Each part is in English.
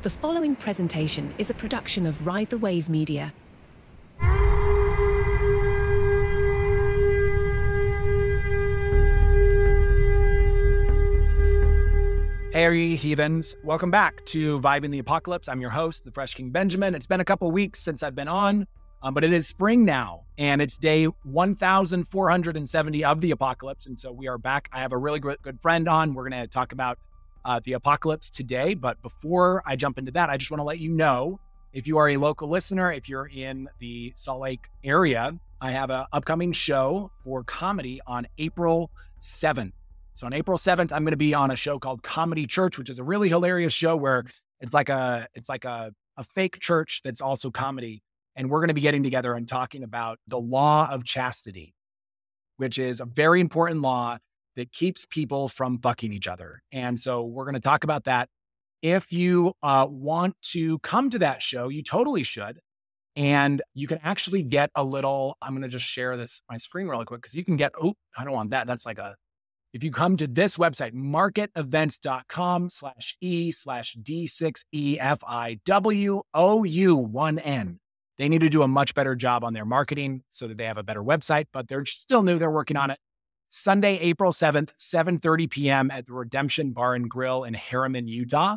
The following presentation is a production of Ride the Wave Media. Hey, heathens? Welcome back to Vibing the Apocalypse. I'm your host, the Fresh King Benjamin. It's been a couple weeks since I've been on, um, but it is spring now, and it's day 1,470 of the apocalypse. And so we are back. I have a really good, good friend on. We're going to talk about uh, the apocalypse today. But before I jump into that, I just want to let you know if you are a local listener, if you're in the Salt Lake area, I have an upcoming show for comedy on April 7th. So on April 7th, I'm going to be on a show called Comedy Church, which is a really hilarious show where it's like a it's like a, a fake church that's also comedy. And we're going to be getting together and talking about the law of chastity, which is a very important law that keeps people from fucking each other. And so we're going to talk about that. If you uh, want to come to that show, you totally should. And you can actually get a little, I'm going to just share this, my screen really quick, because you can get, oh, I don't want that. That's like a, if you come to this website, marketevents.com slash E slash D6EFIWOU1N, they need to do a much better job on their marketing so that they have a better website, but they're still new. They're working on it. Sunday, April 7th, 7:30 p.m. at the Redemption Bar and Grill in Herriman, Utah.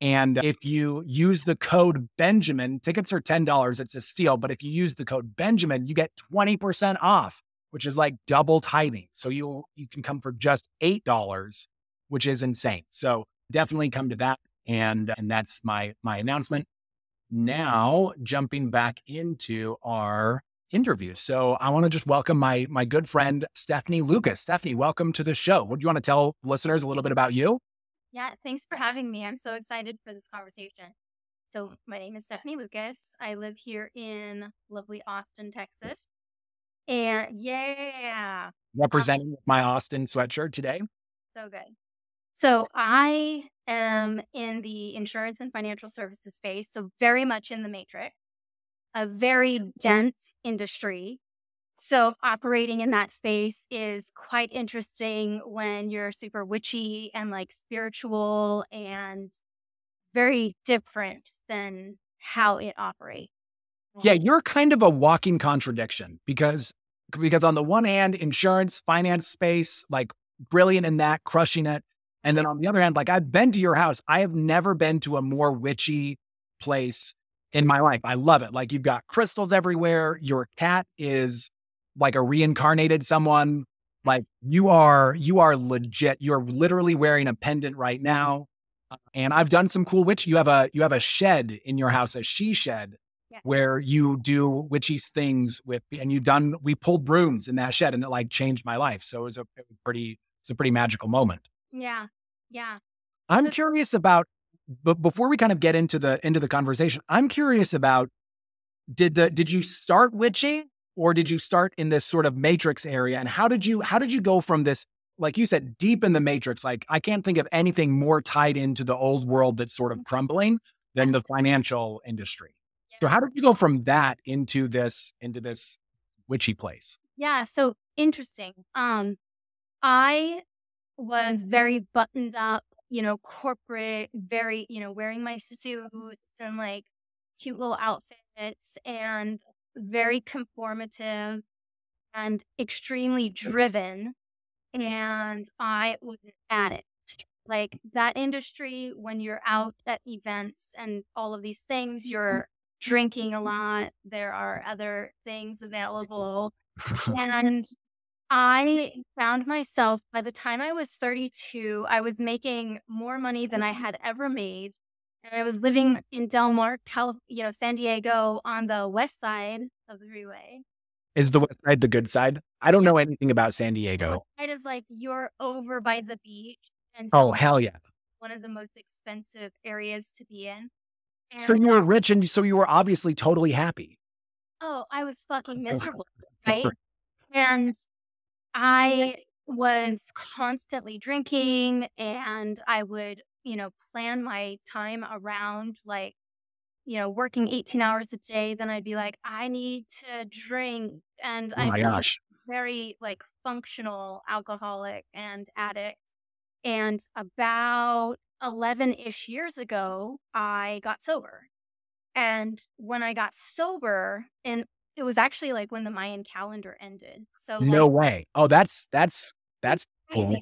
And if you use the code Benjamin, tickets are $10. It's a steal. But if you use the code Benjamin, you get 20% off, which is like double tithing. So you you can come for just $8, which is insane. So definitely come to that. And, and that's my my announcement. Now jumping back into our interview. So I want to just welcome my my good friend Stephani Lucas. Stephani, welcome to the show. What do you want to tell listeners a little bit about you? Yeah, thanks for having me. I'm so excited for this conversation. So my name is Stephani Lucas. I live here in lovely Austin, Texas. And yeah, representing um, my Austin sweatshirt today. So good. So I am in the insurance and financial services space, so very much in the matrix a very dense industry. So operating in that space is quite interesting when you're super witchy and like spiritual and very different than how it operates. Yeah, you're kind of a walking contradiction because because on the one hand, insurance, finance space, like brilliant in that, crushing it. And then on the other hand, like I've been to your house. I have never been to a more witchy place in my life. I love it. Like you've got crystals everywhere. Your cat is like a reincarnated someone. Like you are, you are legit. You're literally wearing a pendant right now. Uh, and I've done some cool witch. You have a you have a shed in your house, a she shed, yeah. where you do witchy things with. And you've done. We pulled brooms in that shed, and it like changed my life. So it was a pretty. It's a pretty magical moment. Yeah, yeah. I'm curious about but before we kind of get into the into the conversation, I'm curious about did the did you start witching or did you start in this sort of matrix area and how did you how did you go from this like you said deep in the matrix like I can't think of anything more tied into the old world that's sort of mm-hmm. crumbling than the financial industry. So how did you go from that into this into this witchy place? Yeah, so interesting. Um I was very buttoned up you know, corporate, very, you know, wearing my suits and like cute little outfits and very conformative and extremely driven. And I was an addict. Like that industry, when you're out at events and all of these things, you're drinking a lot. There are other things available. and I found myself by the time I was 32, I was making more money than I mm-hmm. had ever made. And I was living in Del Mar, California, you know, San Diego on the west side of the freeway. Is the west side the good side? I don't know anything about San Diego. It is like you're over by the beach. And oh, hell yeah. One of the most expensive areas to be in. And so you were rich and so you were obviously totally happy. Oh, I was fucking miserable, right? And I mm. was constantly drinking and I would, you know, plan my time around like, you know, working 18 hours a day. Then I'd be like, I need to drink. And oh my gosh. very like functional alcoholic and addict. And about 11 ish years ago, I got sober. And when I got sober, and it was actually like when the Mayan calendar ended. So, no way. Oh, that's that's that's cool.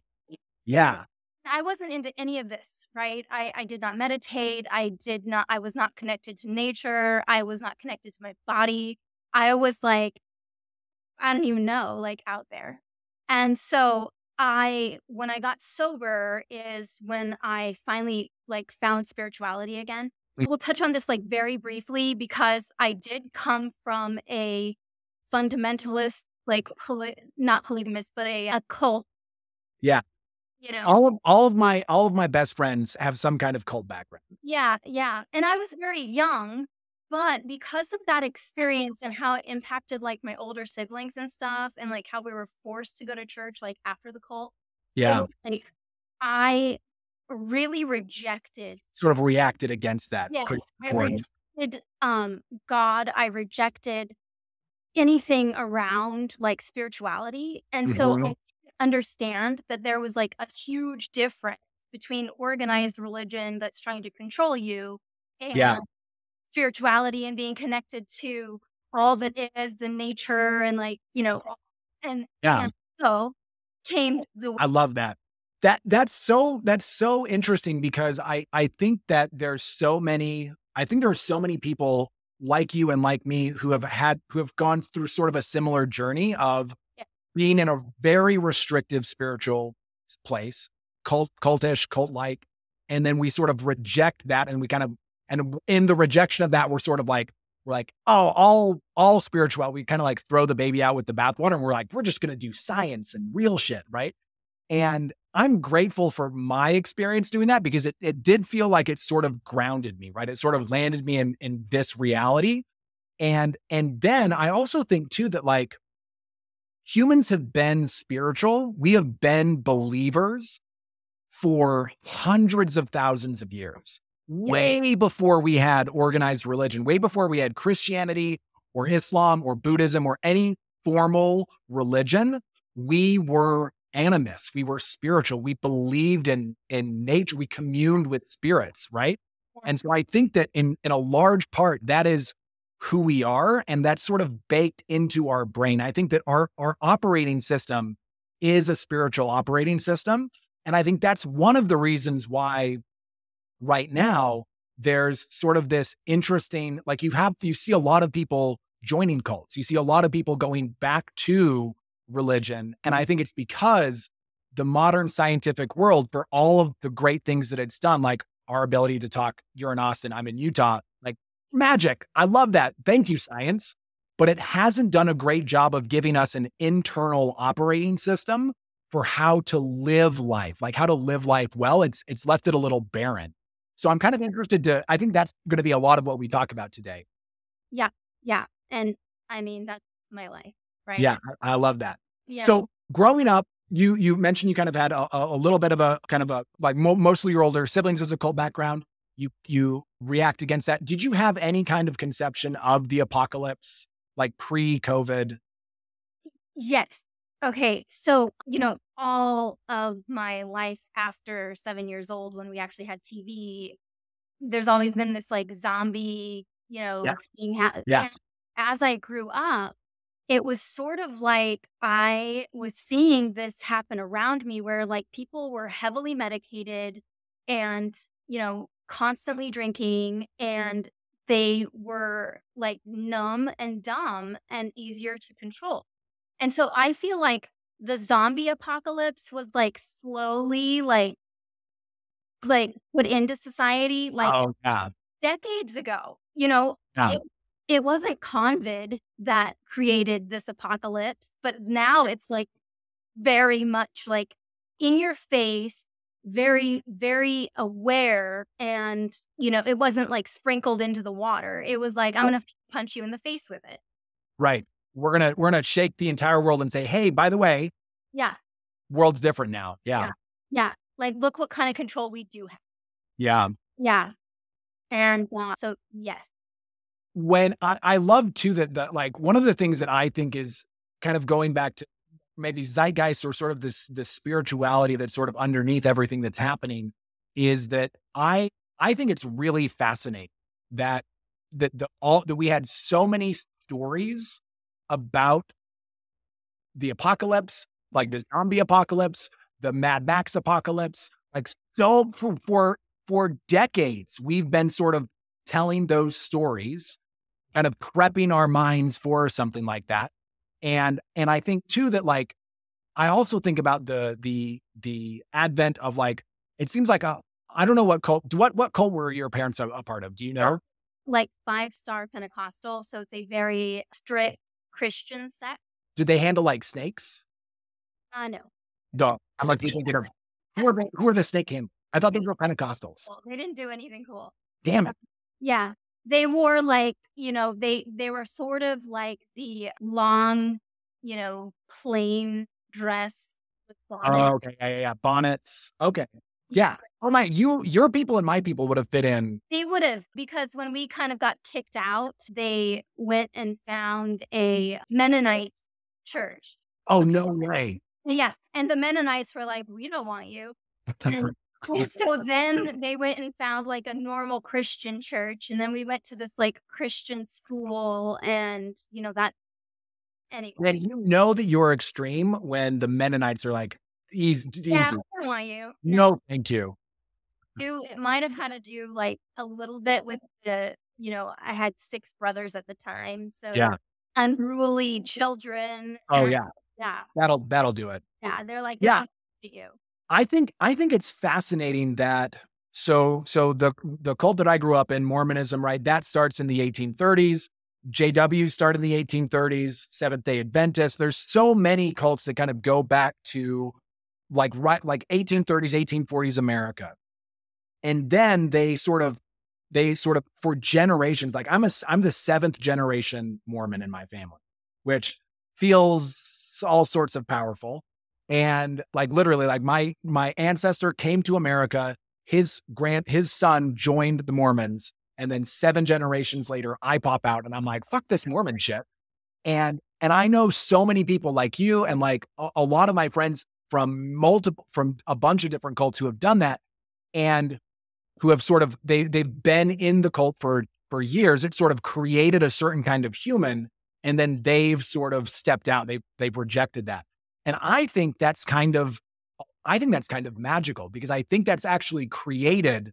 Yeah. I wasn't into any of this, right? I, I did not meditate. I did not, I was not connected to nature. I was not connected to my body. I was like, I don't even know, like out there. And so I, when I got sober, is when I finally like found spirituality again. We'll touch on this like very briefly because I did come from a fundamentalist, like poly- not polygamous, but a, a cult. Yeah. You know, All of all of my all of my best friends have some kind of cult background. Yeah, yeah. And I was very young, but because of that experience and how it impacted like my older siblings and stuff, and like how we were forced to go to church like after the cult, Yeah. like I really rejected Sort of reacted against that. Yes, I rejected um God. I rejected anything around like spirituality. And so Mhm. I understand that there was like a huge difference between organized religion that's trying to control you and Yeah. spirituality and being connected to all that is in nature and like, you know, and, Yeah. and so came the I love that. That that's so that's so interesting because I I think that there's so many I think there are so many people like you and like me who have had who have gone through sort of a similar journey of Yeah. being in a very restrictive spiritual place, cult cultish, cult like, and then we sort of reject that and we kind of and in the rejection of that we're sort of like we're like oh all all spiritual we kind of like throw the baby out with the bathwater and we're like we're just going to do science and real shit right and I'm grateful for my experience doing that because it, it did feel like it sort of grounded me, right? It sort of landed me in, in this reality. And, and then I also think too that like humans have been spiritual. We have been believers for hundreds of thousands of years, way before we had organized religion, way before we had Christianity or Islam or Buddhism or any formal religion. We were animus. We were spiritual. We believed in in nature. We communed with spirits, right? And so I think that in in a large part that is who we are and that's sort of baked into our brain. I think that our our operating system is a spiritual operating system and I think that's one of the reasons why right now there's sort of this interesting like you have you see a lot of people joining cults. You see a lot of people going back to religion. And I mm-hmm. think it's because the modern scientific world, for all of the great things that it's done, like our ability to talk, you're in Austin, I'm in Utah, like magic. I love that. Thank you, science. But it hasn't done a great job of giving us an internal operating system for how to live life, like how to live life well. It's it's left it a little barren. So I'm kind of interested to, I think that's going to be a lot of what we talk about today. yeah. Yeah. And I mean that's my life, right? Yeah, I love that. Yeah. So growing up, you you mentioned you kind of had a, a little bit of a kind of a like mo- mostly your older siblings as a cult background. You you react against that. Did you have any kind of conception of the apocalypse like pre-COVID? Yes. Okay. So, you know, all of my life after seven years old, when we actually had TV, there's always been this like zombie, you know, Yeah. thing. Ha- Yeah. As I grew up, it was sort of like I was seeing this happen around me where like people were heavily medicated and, you know, constantly drinking mm-hmm. and they were like numb and dumb and easier to control. And so I feel like the zombie apocalypse was like slowly like like put into society like oh decades ago. You know, Yeah. it, it wasn't COVID that created this apocalypse, but now it's like very much like in your face, very, very aware. And, you know, it wasn't like sprinkled into the water. It was like, I'm going to punch you in the face with it. right. We're gonna we're gonna shake the entire world and say, hey, by the way, Yeah. world's different now. Yeah, Yeah. Yeah. Like, look what kind of control we do have. yeah. Yeah. And uh, so, yes. When I, I love too that, that like one of the things that I think is kind of going back to maybe zeitgeist or sort of this this spirituality that's sort of underneath everything that's happening is that I I think it's really fascinating that that the all that we had so many stories about the apocalypse, like the zombie apocalypse, the Mad Max apocalypse, like so for for, for decades we've been sort of telling those stories, kind of prepping our minds for something like that. And and I think too that like I also think about the the the advent of like it seems like a I don't know what cult what what cult were your parents a, a part of? Do you know? Like five star Pentecostal, so it's a very strict Christian sect. Did they handle like snakes? Uh no. Duh. I'm like thinking of who are the, who are the snake handlers? I thought they were Pentecostals. Well, they didn't do anything cool. Damn it. Yeah. They wore like, you know, they they were sort of like the long, you know, plain dress. Oh, okay. Yeah, yeah, yeah. Bonnets. Okay. Yeah. Oh my, you, your people and my people would have fit in. They would have, because when we kind of got kicked out, they went and found a Mennonite church. Oh, no way. Yeah. And the Mennonites were like, we don't want you. And so then they went and found like a normal Christian church. And then we went to this like Christian school. And, you know, that anyway. And you know that you're extreme when the Mennonites are like, easy. Yeah. I don't want you. No, thank you. do it might have had to do like a little bit with the you know i had six brothers at the time so Yeah. unruly children Oh and- yeah. yeah That'll, that'll do it. yeah they're like Yeah. you I think I think it's fascinating that so so the the cult that I grew up in, Mormonism, right? That starts in the 1830s. JW started in the 1830s, Seventh Day Adventist. There's so many cults that kind of go back to like right like 1830s, 1840s America. And then they sort of they sort of for generations, like I'm a I'm the seventh generation Mormon in my family, which feels all sorts of powerful and like literally like my my ancestor came to america his grand his son joined the mormons and then seven generations later i pop out and i'm like fuck this mormon shit. And and i know so many people like you and like a, a lot of my friends from multiple from a bunch of different cults who have done that and who have sort of they they've been in the cult for for years it sort of created a certain kind of human and then they've sort of stepped out they they've rejected that and I think that's kind of, I think that's kind of magical because I think that's actually created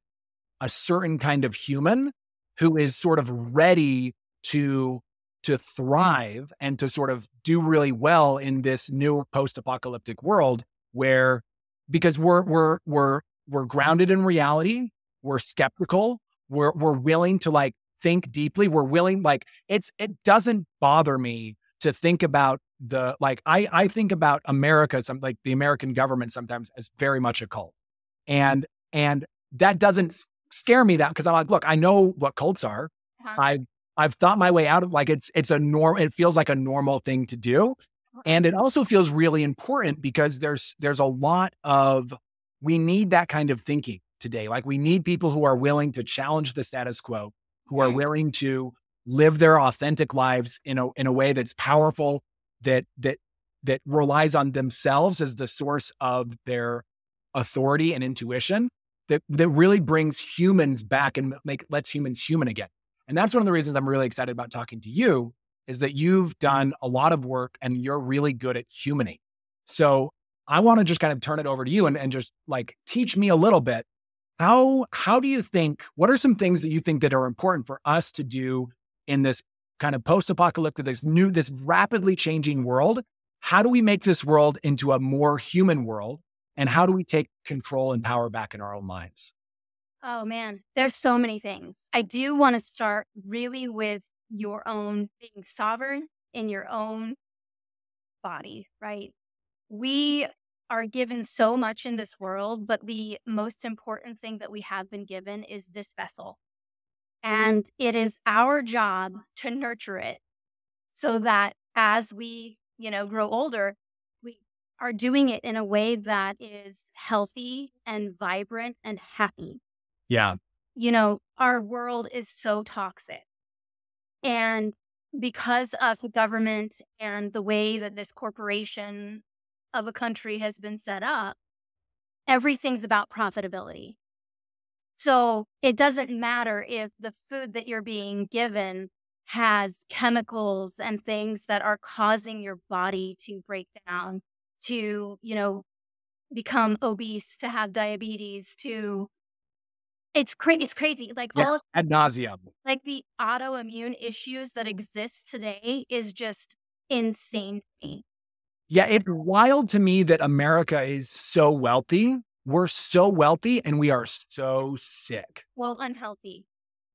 a certain kind of human who is sort of ready to to thrive and to sort of do really well in this new post-apocalyptic world where because we're we're we're we're grounded in reality, we're skeptical, we're we're willing to like think deeply, we're willing like it's it doesn't bother me to think about the like I I think about America some like the American government sometimes as very much a cult. And and that doesn't scare me that because I'm like, look, I know what cults are. Uh-huh. I I've thought my way out of like it's it's a norm it feels like a normal thing to do. And it also feels really important because there's there's a lot of we need that kind of thinking today. Like we need people who are willing to challenge the status quo, who are willing to live their authentic lives in a in a way that's powerful, that that that relies on themselves as the source of their authority and intuition that that really brings humans back and make lets humans human again. And that's one of the reasons I'm really excited about talking to you is that you've done a lot of work and you're really good at humaning. So I want to just kind of turn it over to you and, and just like teach me a little bit. How how do you think what are some things that you think that are important for us to do in this kind of post-apocalyptic, this new, this rapidly changing world? How do we make this world into a more human world? And how do we take control and power back in our own lives? oh man there's so many things i do want to start really with your own being sovereign in your own body right we are given so much in this world but the most important thing that we have been given is this vessel and it is our job to nurture it so that as we you know grow older we are doing it in a way that is healthy and vibrant and happy Yeah. you know, our world is so toxic. And because of the government and the way that this corporation of a country has been set up, everything's about profitability. So it doesn't matter if the food that you're being given has chemicals and things that are causing your body to break down, to, you know, become obese, to have diabetes, to it's crazy. It's crazy. Like Yeah. all of Ad nauseum. like the autoimmune issues that exist today is just insane to me. Yeah, it's wild to me that America is so wealthy. We're so wealthy and we are so sick. Well, unhealthy.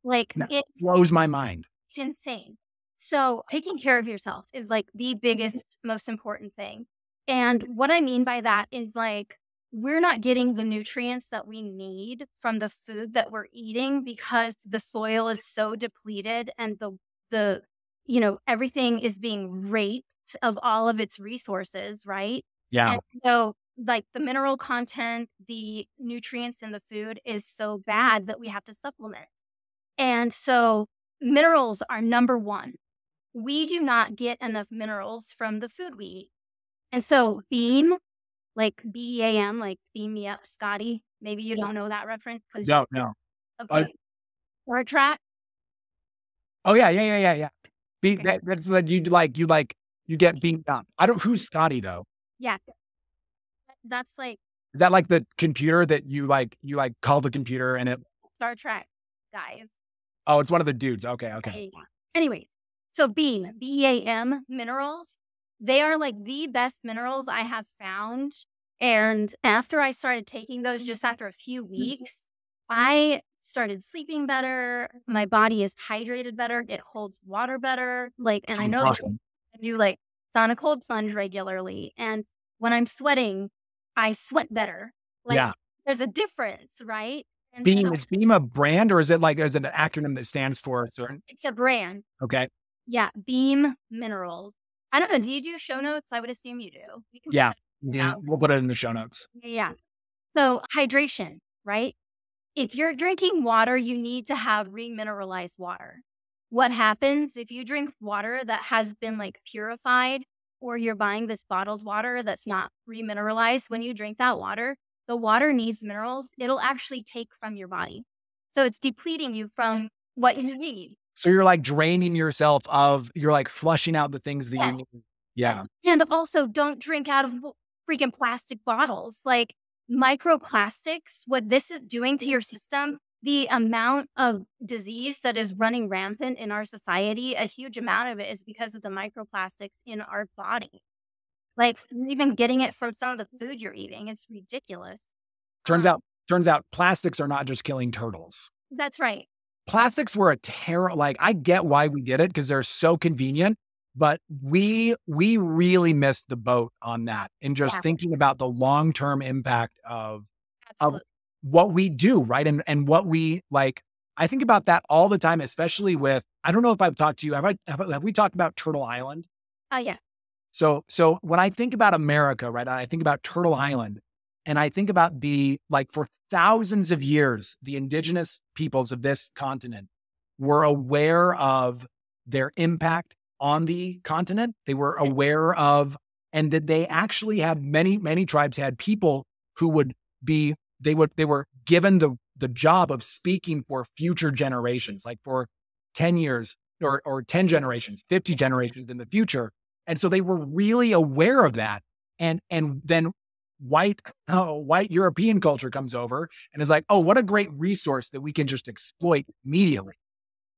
Like No. it Blows my mind. It's insane. So, taking care of yourself is like the mm-hmm. biggest, most important thing. And what I mean by that is like, we're not getting the nutrients that we need from the food that we're eating because the soil is so depleted and the, the, you know, everything is being raped of all of its resources, right? Yeah. And so, like the mineral content, the nutrients in the food is so bad that we have to supplement. And so, minerals are number one. We do not get enough minerals from the food we eat. And so, beam, like B E A M, like beam me up, Scotty. Maybe you don't know that reference. 'cause- No, no. Okay. Or track. Oh yeah, yeah, yeah, yeah, yeah. Be, Okay. that, that's like you like you like you get beamed up. I don't who's Scotty though. Yeah. That's like Is that like the computer that you like you like call the computer and it Star Trek guys. oh it's one of the dudes. Okay, okay. Yeah. Anyway, so beam, B E A M minerals, they are like the best minerals I have found. And after I started taking those mm-hmm. just after a few mm-hmm. weeks, I started sleeping better. My body is hydrated better. It holds water better. Like, and I know Awesome. I do like sauna cold plunge regularly. And when I'm sweating, I sweat better. Like, yeah. there's a difference, right? And Beam so is Beam a brand or is it like is it an acronym that stands for a certain it's a brand. okay. Yeah, Beam Minerals. I don't know. Do you do show notes? I would assume you do. We can put Yeah. Yeah. We'll put it in the show notes. Yeah. So hydration, right? If you're drinking water, you need to have remineralized water. What happens if you drink water that has been like purified or you're buying this bottled water that's not remineralized? When you drink that water, the water needs minerals. It'll actually take from your body. So it's depleting you from what you need. So you're like draining yourself of you're like flushing out the things that Yeah. you need. Yeah. And also, don't drink out of freaking plastic bottles. Like microplastics, what this is doing to your system, the amount of disease that is running rampant in our society, a huge amount of it is because of the microplastics in our body. Like even getting it from some of the food you're eating. It's ridiculous. Turns Um, out turns out plastics are not just killing turtles. That's right. plastics were a terror like i get why we did it because they're so convenient but we we really missed the boat on that and just Yeah. thinking about the long-term impact of Absolutely. What we do right and and what we like i think about that all the time especially with i don't know if i've talked to you have i have, have we talked about turtle island Oh, yeah. so so when I think about America, right, I think about Turtle Island and I think about the like for thousands of years, the indigenous peoples of this continent were aware of their impact on the continent. They were aware of and that they actually had many, many tribes had people who would be they would they were given the the job of speaking for future generations, like for 10 years or or 10 generations, 50 generations in the future. And so they were really aware of that. And and then white oh, white European culture comes over and is like, oh, what a great resource that we can just exploit immediately.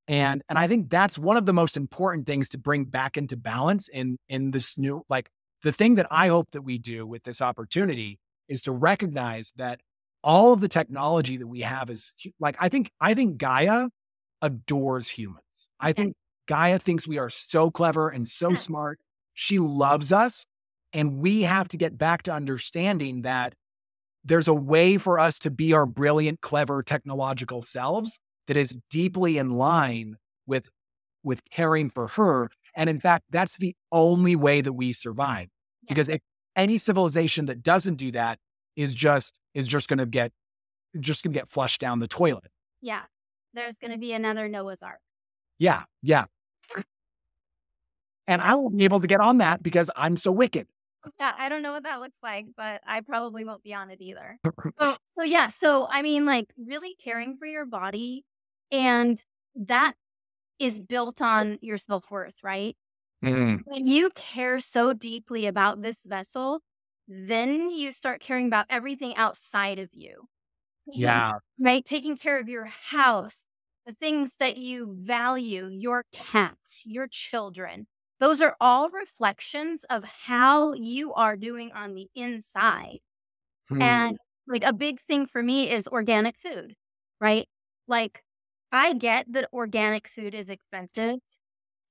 And and I think that's one of the most important things to bring back into balance in in this new like the thing that I hope that we do with this opportunity is to recognize that all of the technology that we have is like I think I think Gaia adores humans. I think Gaia thinks we are so clever and so smart. She loves us. And we have to get back to understanding that there's a way for us to be our brilliant, clever technological selves that is deeply in line with, with caring for her. And in fact, that's the only way that we survive. Because if any civilization that doesn't do that is just is just gonna get just gonna get flushed down the toilet. Yeah. There's going to be another Noah's Ark. Yeah, yeah. And I won't be able to get on that because I'm so wicked. Yeah, I don't know what that looks like, but I probably won't be on it either. So, so yeah, so I mean, like really caring for your body, and that is built on your self worth, right? Mm, When you care so deeply about this vessel, then you start caring about everything outside of you. yeah. right? Taking care of your house, the things that you value, your cats, your children. Those are all reflections of how you are doing on the inside. Hmm. And like a big thing for me is organic food, right? Like I get that organic food is expensive.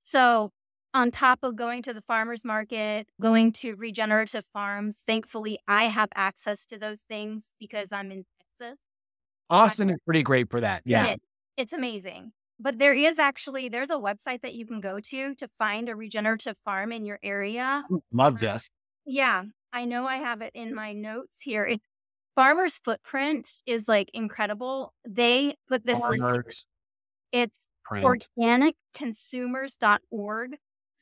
So, on top of going to the farmer's market, going to regenerative farms, thankfully I have access to those things because I'm in Texas. Austin is pretty great for that. Yeah. It- it's amazing. But there is actually there's a website that you can go to to find a regenerative farm in your area. Love um, this. Yeah, I know I have it in my notes here. It, Farmer's Footprint is like incredible. They put this list. Farmers It's print. organicconsumers.org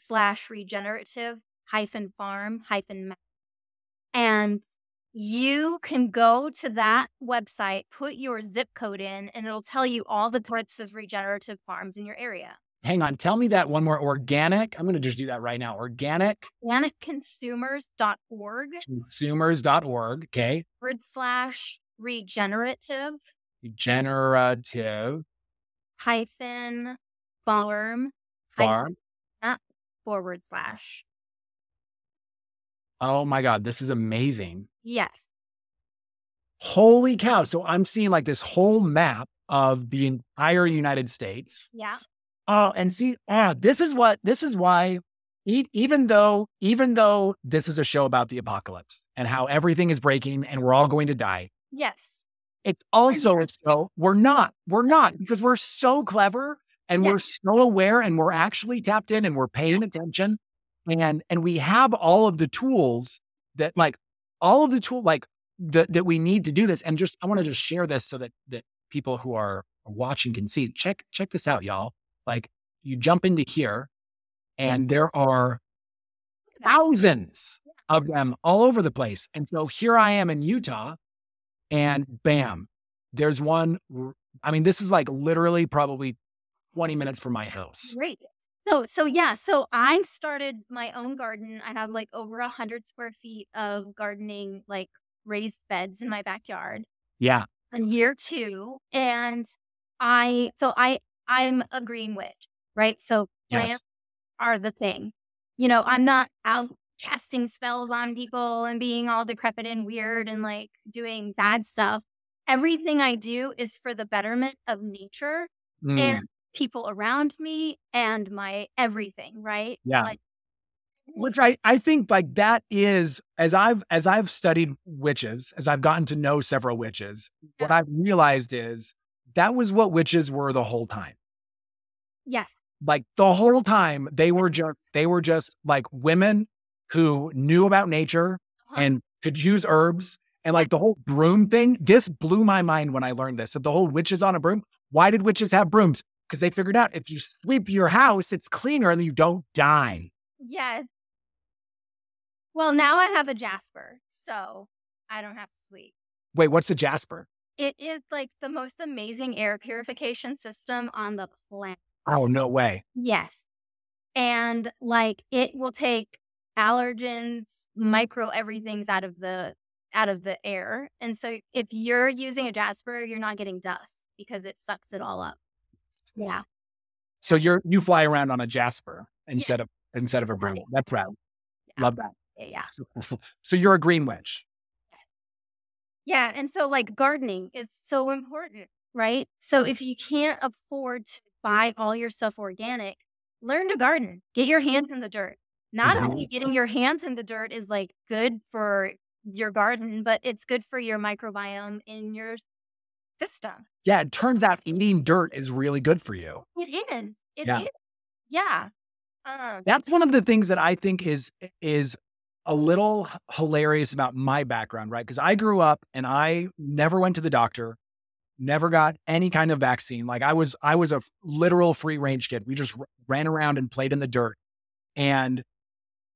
slash regenerative hyphen farm hyphen map. And you can go to that website, put your zip code in, and it'll tell you all the types of regenerative farms in your area. Hang on. Tell me that one more. Organic. I'm going to just do that right now. Organic Organicconsumers.org consumers.org. Okay. forward slash regenerative Regenerative hyphen farm farm. Forward slash. Oh my God. This is amazing. Yes. Holy cow. So I'm seeing like this whole map of the entire United States. Yeah. Oh, and see, ah, this is what, this is why, e- even though, even though this is a show about the apocalypse and how everything is breaking and we're all going to die, Yes. it's also a show we're not, we're not because we're so clever and we're so aware and we're actually tapped in and we're paying attention and and we have all of the tools that like all of the tool like that that we need to do this and just I want to just share this so that that people who are watching can see. Check check this out y'all. Like you jump into here and there are thousands of them all over the place and so here I am in Utah and bam there's one i mean this is like literally probably 20 minutes from my house Great. So so yeah, so I started my own garden. I have like over a hundred square feet of gardening, like raised beds in my backyard. yeah On year two, and I so I I'm a green witch, right? So plants yes are the thing. You know, I'm not out casting spells on people and being all decrepit and weird and like doing bad stuff. Everything I do is for the betterment of nature Mm, and people around me and my everything, right? Yeah. Like, which I, I think like that is as I've as I've studied witches, as I've gotten to know several witches, what I've realized is that was what witches were the whole time. yes. Like the whole time they were just they were just like women who knew about nature Uh-huh. and could use herbs and like the whole broom thing. This blew my mind when I learned this. That the whole witches on a broom. Why did witches have brooms? Because they figured out if you sweep your house, it's cleaner and you don't die. Yes. Well, now I have a Jaspr, so I don't have to sweep. Wait, what's a Jaspr? It is like the most amazing air purification system on the planet. Oh, no way. Yes. And like it will take allergens, micro everything's out of the out of the air. And so if you're using a Jaspr, you're not getting dust because it sucks it all up. Yeah. So you're you fly around on a Jaspr instead of instead of a broom. That's rad. Yeah. Love that. Yeah. So you're a green witch. Yeah. And so, like, gardening is so important, right? So, if you can't afford to buy all your stuff organic, learn to garden, get your hands in the dirt. Not only getting your hands in the dirt is like good for your garden, but it's good for your microbiome in your system. Yeah, it turns out eating dirt is really good for you. It is. It is. Yeah. Yeah. Um, That's one of the things that I think is is a little hilarious about my background, right? Because I grew up and I never went to the doctor, never got any kind of vaccine. Like I was I was a literal free range kid. We just r- ran around and played in the dirt. And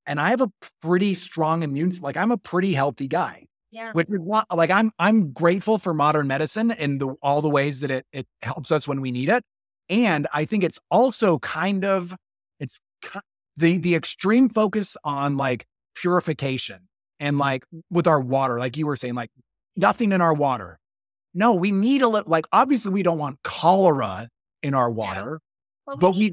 and I have a pretty strong immune, like I'm a pretty healthy guy. Yeah. Which is not like I'm I'm grateful for modern medicine and the, all the ways that it it helps us when we need it. And I think it's also kind of it's the the extreme focus on like purification and like with our water, like you were saying, like nothing in our water. No, we need a little like obviously we don't want cholera in our water, Well, but we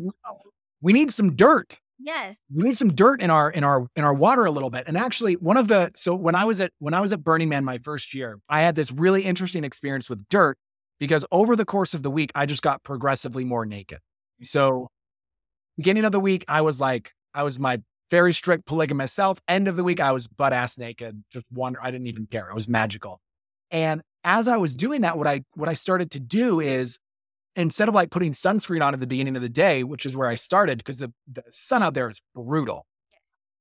we need some dirt yes. we need some dirt in our in our in our water a little bit and actually one of the so when i was at when i was at burning man my first year i had this really interesting experience with dirt because over the course of the week i just got progressively more naked. So beginning of the week i was like i was my very strict polygamous self. End of the week i was butt ass naked just wonder i didn't even care. It was magical. And as i was doing that what i what i started to do is instead of like putting sunscreen on at the beginning of the day, which is where I started, because the, the sun out there is brutal.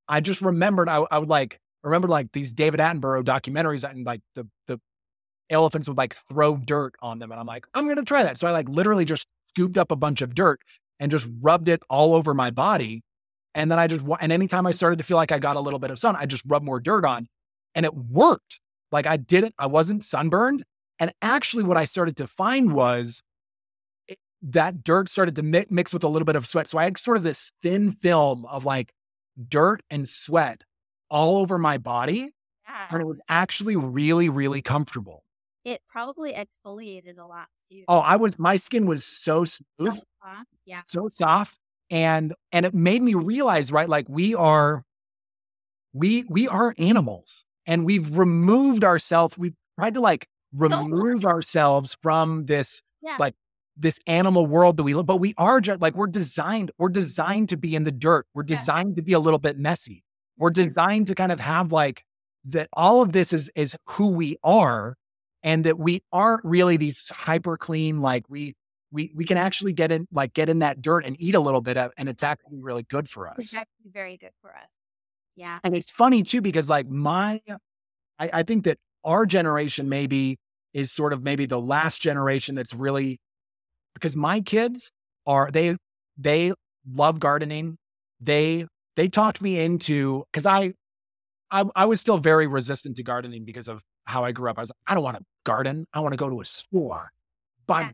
I just remembered I, I would like remember like these David Attenborough documentaries and like the the elephants would like throw dirt on them. And I'm like, I'm gonna try that. So I like literally just scooped up a bunch of dirt and just rubbed it all over my body. And then I just and anytime I started to feel like I got a little bit of sun, I just rubbed more dirt on. And it worked. Like I did it, I wasn't sunburned. And actually what I started to find was that dirt started to mi- mix with a little bit of sweat. So I had sort of this thin film of like dirt and sweat all over my body. Yeah. And it was actually really, really comfortable. It probably exfoliated a lot too. Oh, I was, my skin was so smooth, Uh, yeah. so soft. And, and it made me realize, right? Like we are, we, we are animals and we've removed ourselves. We've tried to like remove ourselves from this Yeah. like this animal world that we live, but we are just like we're designed, we're designed to be in the dirt. We're Yeah. designed to be a little bit messy. We're designed to kind of have like that all of this is is who we are and that we aren't really these hyper clean, like we we we can actually get in like get in that dirt and eat a little bit of and it's actually really good for us. It's actually very good for us. Yeah. And it's funny too, because like my, I, I think that our generation maybe is sort of maybe the last generation that's really, because my kids are, they, they love gardening. They, they talked me into, cause I, I, I was still very resistant to gardening because of how I grew up. I was like, I don't want to garden. I want to go to a store. Buy Yeah.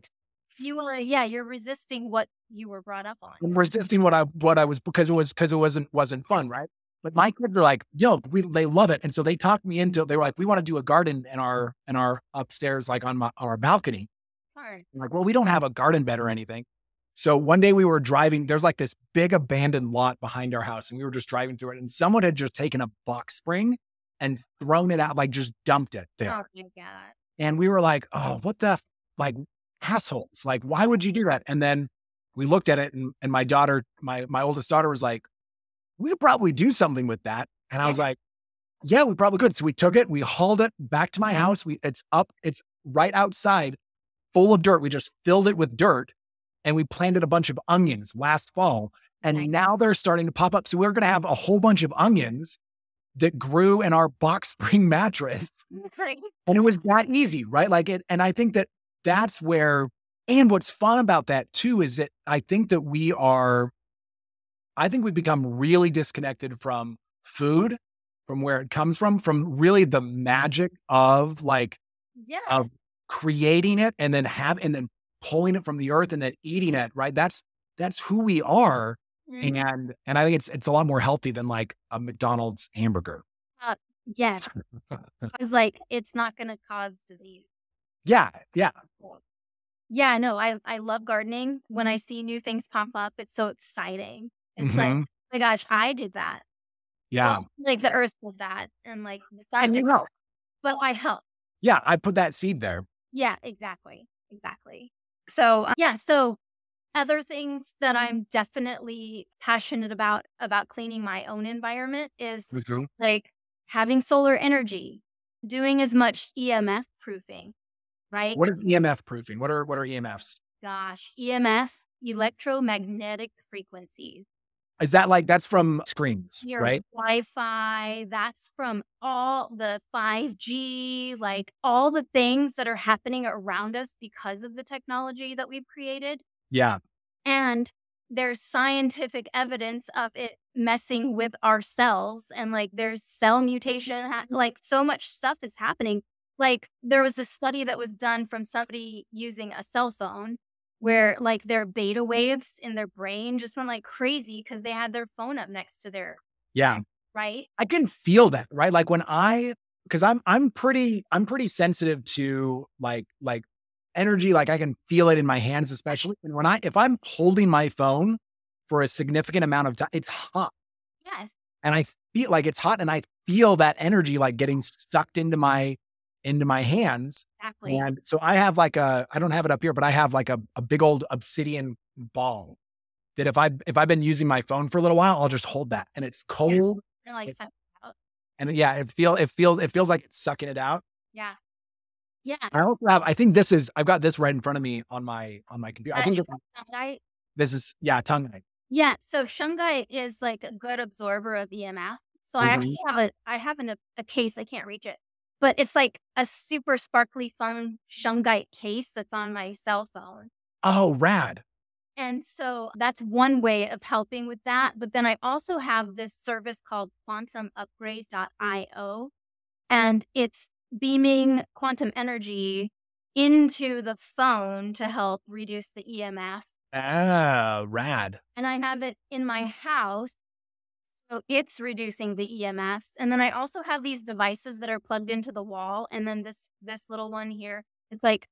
You want to, yeah, you're resisting what you were brought up on. I'm resisting what I what I was because it was because it wasn't wasn't fun, right? But my kids are like, yo, we they love it, and so they talked me into. They were like, we want to do a garden in our in our upstairs, like on my on our balcony. Like, well, we don't have a garden bed or anything. So one day we were driving. There's like this big abandoned lot behind our house, and we were just driving through it, and someone had just taken a box spring and thrown it out, like just dumped it there. Oh my God. And we were like, oh, what the f- like assholes? Like, why would you do that? And then we looked at it and, and my daughter, my my oldest daughter was like, we could probably do something with that. And I was like, yeah, we probably could. So we took it, we hauled it back to my mm-hmm. house. We it's up, it's right outside, full of dirt. We just filled it with dirt and we planted a bunch of onions last fall. And Nice. now they're starting to pop up. So we're gonna have a whole bunch of onions that grew in our box spring mattress. And it was that easy, right? Like it, and I think that that's where, and what's fun about that too is that I think that we are, I think we've become really disconnected from food, from where it comes from, from really the magic of like yeah. of creating it and then have, and then pulling it from the earth and then eating it, right? That's, that's who we are. Mhm. And, and I think it's, it's a lot more healthy than like a McDonald's hamburger. Yes. It's like, it's not going to cause disease. Yeah. Yeah. Yeah, no, I, I love gardening. When I see new things pop up, it's so exciting. It's like, Mhm. oh my gosh, I did that. Yeah. Well, like the earth did that. And like, the sun And did you that. help. But I help. Yeah. I put that seed there. Yeah, exactly. Exactly. So, uh, yeah, so other things that I'm definitely passionate about about cleaning my own environment is like having solar energy, doing as much EMF proofing, right? What is EMF proofing? What are what are EMFs? Gosh, EMF, electromagnetic frequencies. Is that like that's from screens, Your right? Wi-Fi, that's from all the 5G, like all the things that are happening around us because of the technology that we've created. Yeah. And there's scientific evidence of it messing with our cells and like there's cell mutation like so much stuff is happening like there was a study that was done from somebody using a cell phone where like their beta waves in their brain just went like crazy because they had their phone up next to their Yeah. right I can feel that, right? Like when I because I'm I'm pretty I'm pretty sensitive to like like energy. Like I can feel it in my hands, especially. And when I if I'm holding my phone for a significant amount of time, it's hot. yes And I feel like it's hot and I feel that energy like getting sucked into my into my hands. Exactly And so I have like a I don't have it up here, but I have like a, a big old obsidian ball that if I if I've been using my phone for a little while, I'll just hold that. And it's cold. They're like it- out. And yeah, it feel it feels it feels like it's sucking it out. yeah yeah I also have I think this is I've got this right in front of me on my on my computer. I Uh, think is this- that shungite? this is yeah, tongue. Yeah, so shungite is like a good absorber of EMF. So I Mhm. actually have a I have an, a case I can't reach it, but it's like a super sparkly fun shungite case that's on my cell phone. Oh, rad. And so that's one way of helping with that. But then I also have this service called quantumupgrades.io, and it's beaming quantum energy into the phone to help reduce the EMF. Ah, rad. And I have it in my house. So it's reducing the EMFs. And then I also have these devices that are plugged into the wall. And then this this little one here, it's like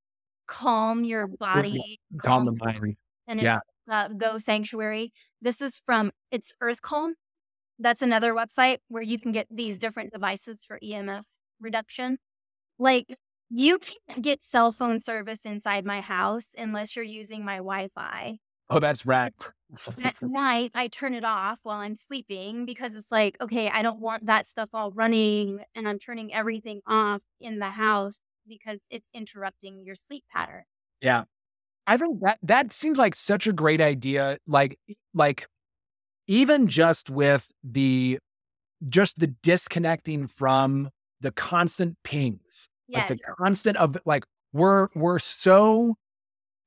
calm your body. Calm the your mind. and Yeah. it's uh, Go Sanctuary. This is from it's Earth Calm. That's another website where you can get these different devices for EMF reduction. Like you can't get cell phone service inside my house unless you're using my Wi-Fi. Oh, that's rad. At night, I turn it off while I'm sleeping because it's like, okay, I don't want that stuff all running, and I'm turning everything off in the house because it's interrupting your sleep pattern. Yeah. I think that that seems like such a great idea. Like like even just with the just the disconnecting from the constant pings. Yes. Like the constant of like we're we're so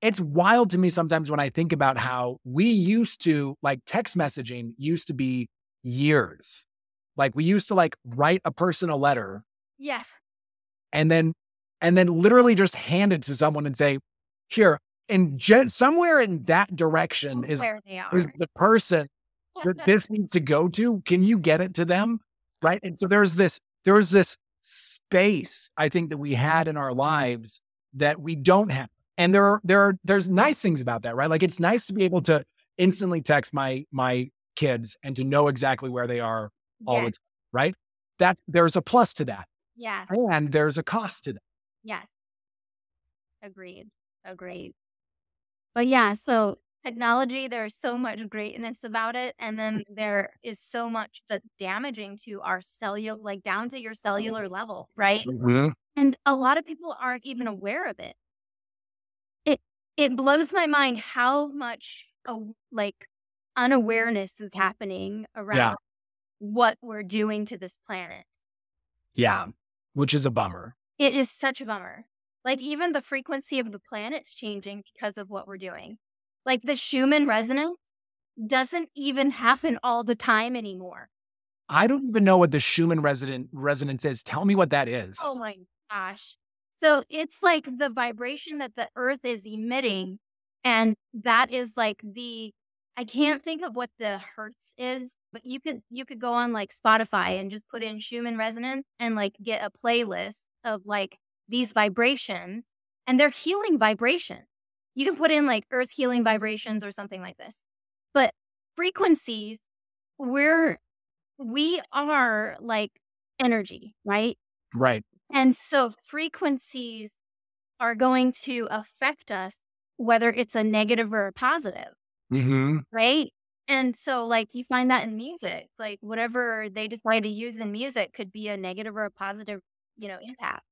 it's wild to me sometimes when I think about how we used to like text messaging used to be years. Like we used to like write a person a letter yeah. and then and then literally just hand it to someone and say, "Here." And gen- somewhere in that direction is where they are. is the person that this needs to go to. Can you get it to them? Right. And so there's this there's this space I think that we had in our lives that we don't have. And there are there are there's nice things about that, right? Like it's nice to be able to instantly text my my kids and to know exactly where they are all yeah. the time, right? That there's a plus to that. yeah. And there's a cost to that. Yes. Agreed. Agreed. But yeah, so technology, there's so much greatness about it. And then there is so much that's damaging to our cellular, like down to your mm-hmm. cellular level, right? Mm-hmm. And a lot of people aren't even aware of it. It blows my mind how much like unawareness is mm-hmm. happening around what we're doing to this planet. Yeah. Which is a bummer. It is such a bummer. Like even the frequency of the planet's changing because of what we're doing. Like the Schumann resonance doesn't even happen all the time anymore. I don't even know what the Schumann resident resonance is. Tell me what that is. Oh my gosh. So it's like the vibration that the earth is emitting. And that is like the I can't think of what the hertz is, but you could you could go on like Spotify and just put in Schumann resonance and like get a playlist of like these vibrations and they're healing vibrations. You can put in like earth healing vibrations or something like this. But frequencies, we're we are like energy, right? Right. And so frequencies are going to affect us, whether it's a negative or a positive, Mm-hmm. right? And so, like, you find that in music, like, whatever they decide to use in music could be a negative or a positive, you know, impact.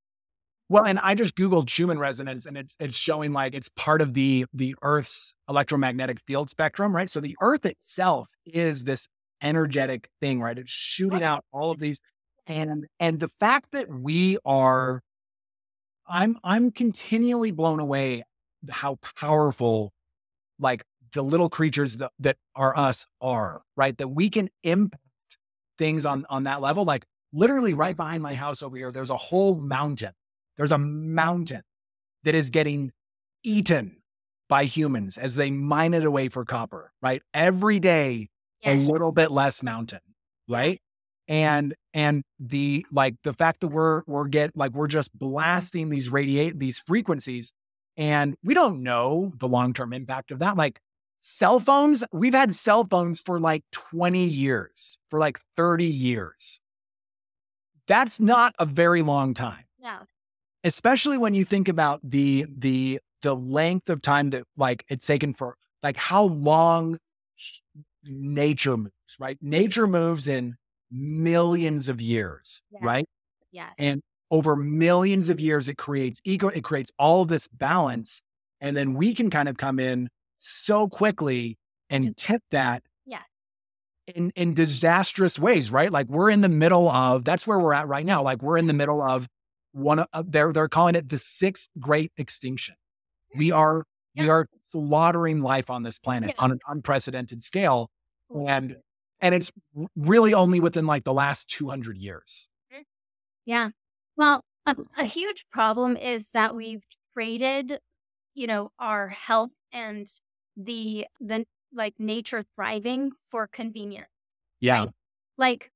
Well, and I just Googled Schumann resonance and it's it's showing like it's part of the the Earth's electromagnetic field spectrum, right? So the Earth itself is this energetic thing, right? It's shooting out all of these and and the fact that we are I'm I'm continually blown away how powerful like the little creatures that, that are us are, right? That we can impact things on on that level. Like literally right behind my house over here, there's a whole mountain. There's a mountain that is getting eaten by humans as they mine it away for copper, right? Every day, a little bit less mountain, right? And and the like the fact that we're we're get like we're just blasting these radiate these frequencies and we don't know the long-term impact of that. Like cell phones, we've had cell phones for like 20 years, for like 30 years. That's not a very long time. No. Especially when you think about the the the length of time that like it's taken for like how long nature moves, right? Nature moves in millions of years, Yeah. right? Yeah. And over millions of years, it creates eco, it creates all this balance. And then we can kind of come in so quickly and tip that Yeah. in, in disastrous ways, right? Like we're in the middle of, that's where we're at right now. Like we're in the middle of one of, they're, they're calling it the sixth great extinction. We are, we are slaughtering life on this planet Yeah. on an unprecedented scale. And, and it's really only within like the last 200 years. Mm-hmm. Yeah. Well, a, a huge problem is that we've traded, you know, our health and the the like nature thriving for convenience. Yeah, Right. Like,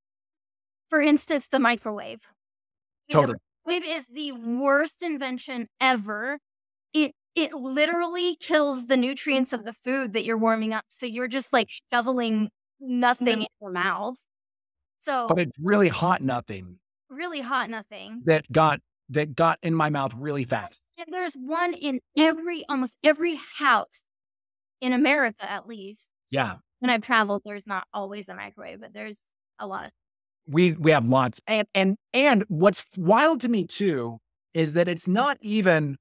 for instance, the microwave. Totally. microwave is the worst invention ever. It it literally kills the nutrients of the food that you're warming up. So you're just like shoveling nothing in your mouth. So But it's really hot nothing really hot nothing. that got that got in my mouth really fast. And there's one in every almost every house in America at least. Yeah. When I've traveled, there's not always a microwave, but there's a lot of We we have lots. And and and what's wild to me too is that it's not even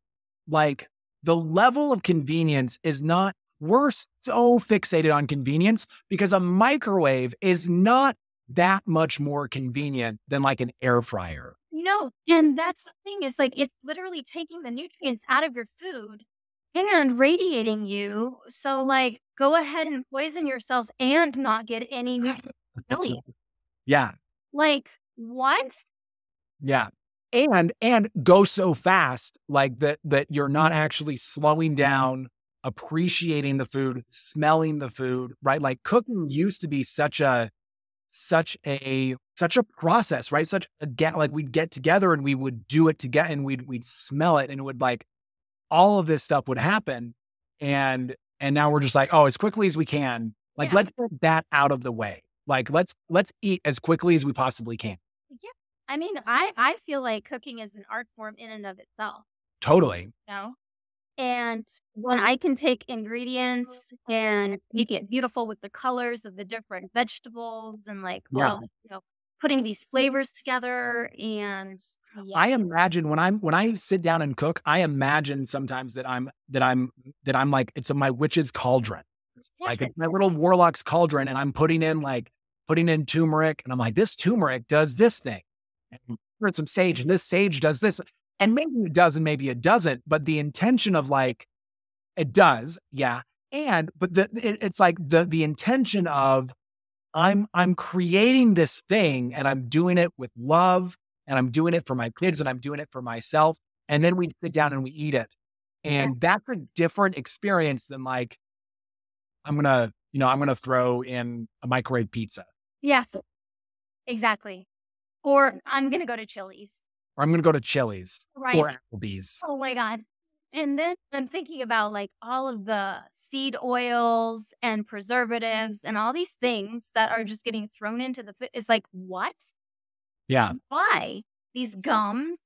like the level of convenience is not we're so fixated on convenience because a microwave is not that much more convenient than like an air fryer. No, and that's the thing is like it's literally taking the nutrients out of your food and radiating you. So like go ahead and poison yourself and not get any nutrients. Really? Yeah. Like what? Yeah. And and go so fast like that that you're not mm-hmm. actually slowing mm-hmm. down, appreciating the food, smelling the food, right? Like cooking used to be such a such a such a process, right? Such a get like we'd get together and we would do it together and we'd we'd smell it and it would like all of this stuff would happen. And and now we're just like, oh, as quickly as we can, like Yeah. let's get that out of the way. Like let's let's eat as quickly as we possibly can. Yeah. I mean, I I feel like cooking is an art form in and of itself. Totally. you know? And when I can take ingredients and make it mm-hmm. beautiful with the colors of the different vegetables and like, Yeah. well, you know, putting these flavors together and yeah, I imagine when I'm when I sit down and cook, I imagine sometimes that I'm that I'm that I'm like it's my witch's cauldron. Like it's my little warlock's cauldron, and I'm putting in like putting in turmeric, and I'm like, this turmeric does this thing. And some sage, and this sage does this. And maybe it does, and maybe it doesn't. But the intention of like it does, yeah. And but the it, it's like the the intention of I'm I'm creating this thing and I'm doing it with love and I'm doing it for my kids and I'm doing it for myself. And then we sit down and we eat it. And that's a different experience than like, I'm gonna, you know, I'm gonna throw in a microwave pizza yeah, exactly. Or I'm gonna go to Chili's, or I'm gonna go to Chili's right? or Applebee's. Oh my god! And then I'm thinking about like all of the seed oils and preservatives and all these things that are just getting thrown into the food. It's like what? Yeah. why these gums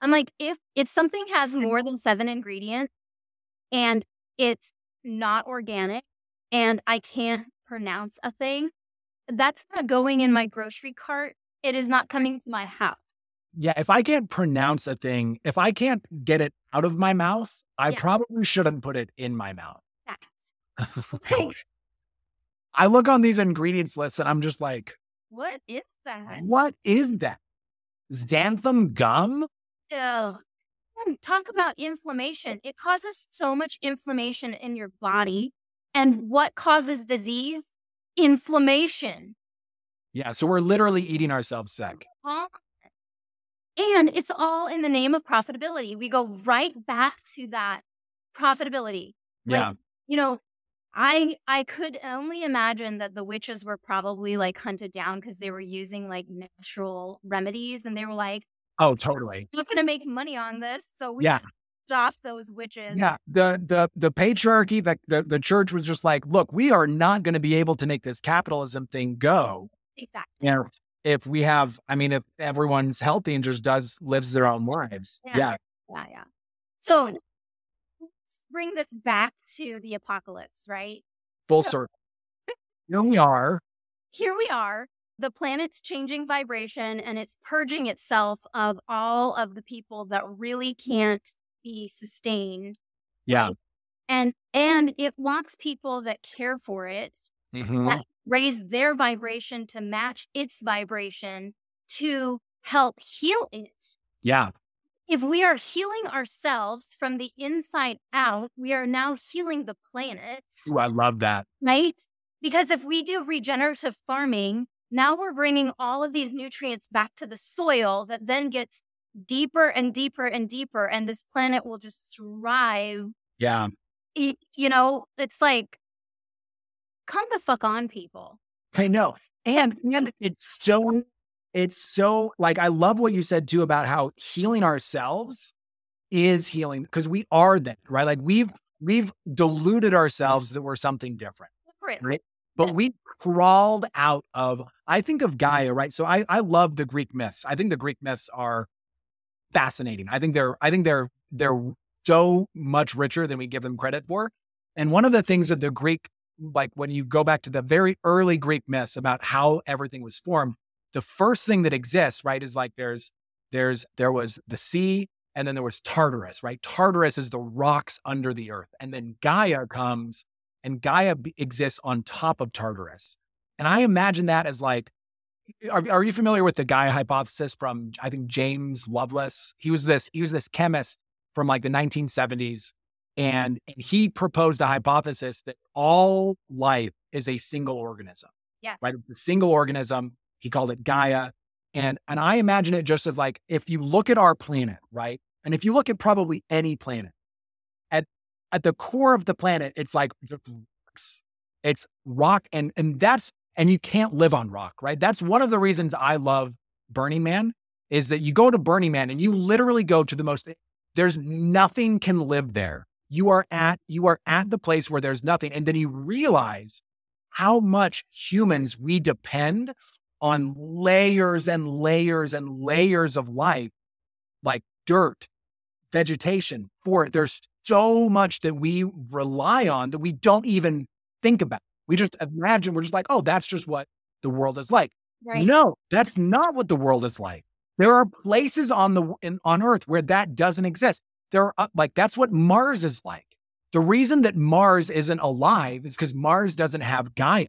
i'm like if if something has more than seven ingredients and it's not organic and i can't pronounce a thing that's not going in my grocery cart it is not coming to my house Yeah. If I can't pronounce a thing, if I can't get it out of my mouth, I Yeah. probably shouldn't put it in my mouth. I look on these ingredients lists and I'm just like, what is that what is that? Xanthan gum? Ugh. Talk about inflammation it causes so much inflammation in your body And what causes disease? Inflammation. Yeah. So we're literally eating ourselves sick. And it's all in the name of profitability. We go right back to that profitability. Yeah. Like, you know, I I could only imagine that the witches were probably like hunted down because they were using like natural remedies and they were like, oh, totally. We're gonna make money on this. So we Yeah. stop those witches. Yeah. The the the patriarchy, the, the the church was just like, look, we are not going to be able to make this capitalism thing go. Exactly. Know, if we have, I mean, if everyone's healthy and just does lives their own lives. Yeah. Yeah. Yeah, yeah. So let's bring this back to the apocalypse, right? Full So- circle. Here we are. Here we are. The planet's changing vibration and it's purging itself of all of the people that really can't be sustained. Yeah. right? And and it wants people that care for it, Mhm. that raise their mm-hmm. vibration to match its vibration to help heal it. Yeah. If we are healing ourselves from the inside out, we are now healing the planet, Ooh, I love that. right? Because if we do regenerative farming, now we're bringing all of these nutrients back to the soil that then gets deeper and deeper and deeper, and this planet will just thrive. Yeah. You know, it's like, come the fuck on, people. I know. And and it's so it's so like I love what you said too about how healing ourselves is healing because we are that, right? Like we've we've deluded ourselves that we're something different. Right. But we crawled out of I think of Gaia, right? So I I love the Greek myths. I think the Greek myths are fascinating. I think they're I think they're they're so much richer than we give them credit for. And one of the things that the Greek like when you go back to the very early Greek myths about how everything was formed, the first thing that exists, right, is like there's there's there was the sea and then there was Tartarus, right? Tartarus is the rocks under the earth. And then Gaia comes and Gaia be- exists on top of Tartarus. And I imagine that as like are, are you familiar with the Gaia hypothesis from I think James Lovelace? He was this he was this chemist from like the 1970s and, and he proposed a hypothesis that all life is a single organism. Yeah. Right? A single organism. He called it Gaia. And and I imagine it just as like if you look at our planet, right? And if you look at probably any planet, at at the core of the planet, it's like just rocks. It's rock and and that's and you can't live on rock, right? That's one of the reasons I love Burning Man is that you go to Burning Man and you literally go to the most there's nothing can live there. You are at you are at the place where there's nothing and then you realize how much humans we depend on layers and layers and layers of life like dirt, vegetation for it. There's so much that we rely on that we don't even think about. We just imagine we're just like, oh, that's just what the world is like. Right. No, that's not what the world is like. There are places on the in, on Earth where that doesn't exist. There are like that's what Mars is like. The reason that Mars isn't alive is because Mars doesn't have Gaia.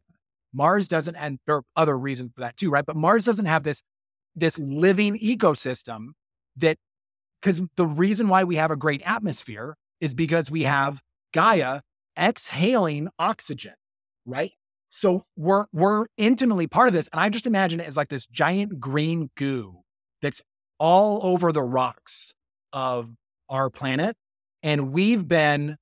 Mars doesn't, and there are other reasons for that too, right? But Mars doesn't have this this living ecosystem that because the reason why we have a great atmosphere is because we have Gaia exhaling oxygen, right? So we're we're intimately part of this. And I just imagine it as like this giant green goo that's all over the rocks of our planet. And we've been